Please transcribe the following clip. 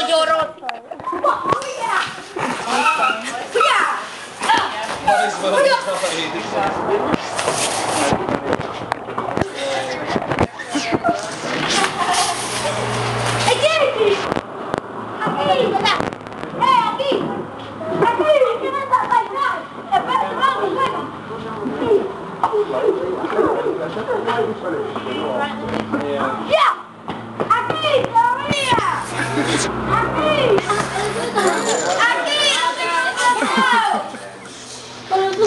no lloro. Aquí, aquí, Aqui! Aqui! Aqui! Aqui! Aqui!